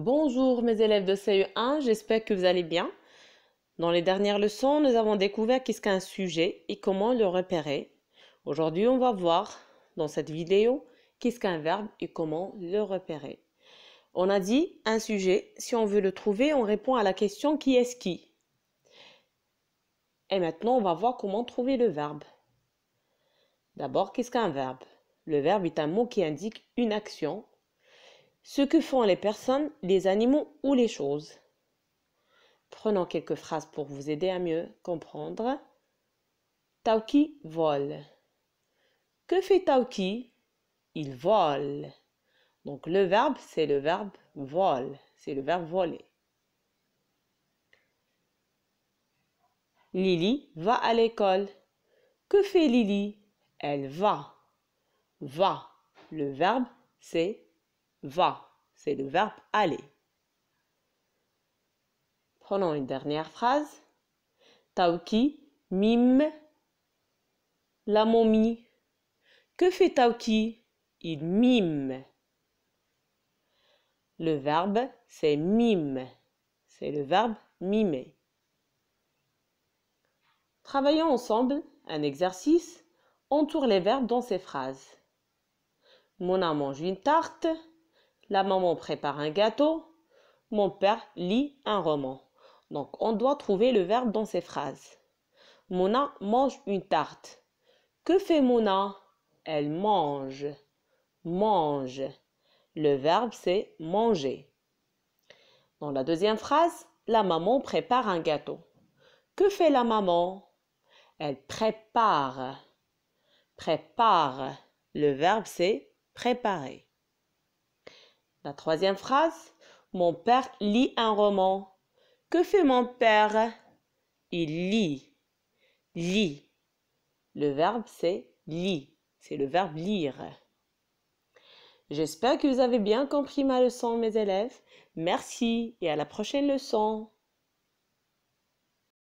Bonjour mes élèves de CE1, j'espère que vous allez bien. Dans les dernières leçons, nous avons découvert qu'est-ce qu'un sujet et comment le repérer. Aujourd'hui, on va voir dans cette vidéo qu'est-ce qu'un verbe et comment le repérer. On a dit un sujet, si on veut le trouver, on répond à la question qui est-ce qui. Et maintenant, on va voir comment trouver le verbe. D'abord, qu'est-ce qu'un verbe? Le verbe est un mot qui indique une action ce que font les personnes, les animaux ou les choses. Prenons quelques phrases pour vous aider à mieux comprendre. Tauki vole. Que fait Tauki? Il vole. Donc le verbe, c'est le verbe vole. C'est le verbe voler. Lily va à l'école. Que fait Lily? Elle va. Va. Le verbe, c'est va, c'est le verbe aller. Prenons une dernière phrase. Tauki mime la momie. Que fait Tauki Il mime. Le verbe, c'est mime. C'est le verbe mimer. Travaillons ensemble un exercice. Entoure les verbes dans ces phrases. Mona mange une tarte. La maman prépare un gâteau. Mon père lit un roman. Donc, on doit trouver le verbe dans ces phrases. Mona mange une tarte. Que fait Mona? Elle mange. Mange. Le verbe, c'est manger. Dans la deuxième phrase, la maman prépare un gâteau. Que fait la maman? Elle prépare. Prépare. Le verbe, c'est préparer. La troisième phrase, mon père lit un roman. Que fait mon père? Il lit. Lit. Le verbe, c'est lit. C'est le verbe lire. J'espère que vous avez bien compris ma leçon, mes élèves. Merci et à la prochaine leçon.